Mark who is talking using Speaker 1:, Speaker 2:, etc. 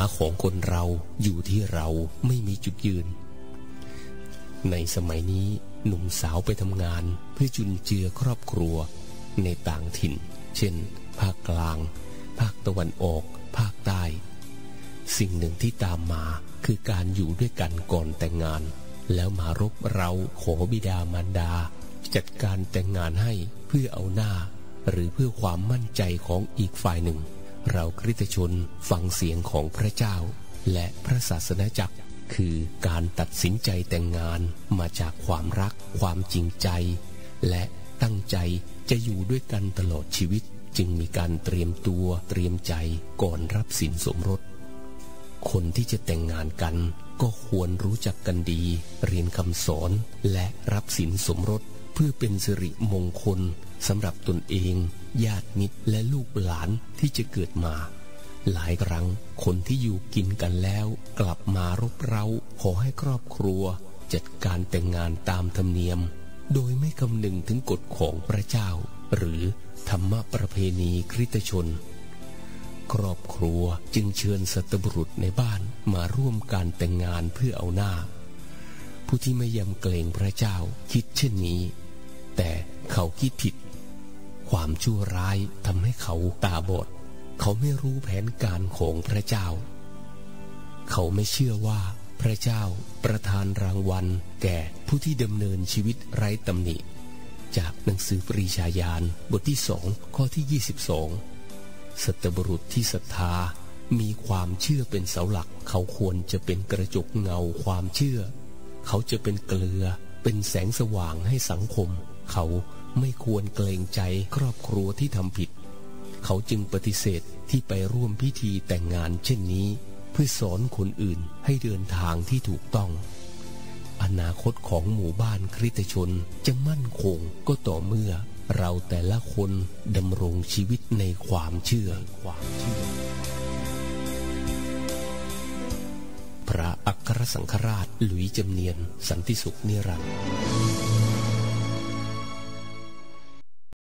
Speaker 1: าของคนเราอยู่ที่เราไม่มีจุดยืน ในสมัยนี้หนุ่มสาวไปทำงาน เพื่อจุนเจือครอบครัว ในต่างถิ่น เช่น ภาคกลาง ภาคตะวันออก ภาคใต้ สิ่งหนึ่งที่ตามมาคือการอยู่ด้วยกันก่อนแต่งงาน แล้วมารบเราขอบิดามารดา จัดการแต่งงานให้เพื่อเอาหน้า หรือเพื่อความมั่นใจของอีกฝ่ายหนึ่ง เราคริสตชนฟังเสียงของพระเจ้า และพระศาสนาจักร คือการตัดสินใจแต่งงานมาจากความรัก ความจริงใจ และตั้งใจจะอยู่ด้วยกันตลอดชีวิตจึงมีการเตรียมตัวเตรียมใจก่อนรับสินสมรส คนที่จะแต่งงานกัน ก็ควรรู้จักกันดี เรียนคำสอนและรับสินสมรส เพื่อเป็นสิริมงคล สำหรับตนเอง ญาติมิตรและลูกหลานที่จะเกิดมา หลายครั้งคนที่อยู่กินกันแล้ว กลับมารบเร้าขอให้ครอบครัว จัดการแต่งงานตามธรรมเนียม โดยไม่คำนึงถึงกฎของพระเจ้า หรือธรรมประเพณีคริสตชน ครอบครัวจึงเชิญสัตบุรุษในบ้านมาร่วมการแต่งงานเพื่อเอาหน้า ผู้ที่ไม่ยำเกรงพระเจ้าคิดเช่นนี้ แต่เขาคิดผิด ความชั่วร้ายทำให้เขาตาบอด เขาไม่รู้แผนการของพระเจ้า เขาไม่เชื่อว่าพระเจ้าประทานรางวัล แก่ผู้ที่ดำเนินชีวิตไร้ตำหนิ จากหนังสือปรีชาญาณบทที่สองข้อที่ 22 สัตบุรุษที่ศรัทธามีความเชื่อเป็นเสาหลัก เขาควรจะเป็นกระจกเงาความเชื่อ เขาจะเป็นเกลือเป็นแสงสว่างให้สังคม เขา ไม่ควรเกรงใจครอบครัวที่ทำผิด เขาจึงปฏิเสธที่ไปร่วมพิธีแต่งงานเช่นนี้ เพื่อสอนคนอื่นให้เดินทางที่ถูกต้อง อนาคตของหมู่บ้านคริสตชนจะมั่นคงก็ต่อเมื่อเราแต่ละคนดำรงชีวิตในความเชื่อความเชื่อพระอัครสังฆราชหลุยจำเนียน สันติสุขนิรันดร์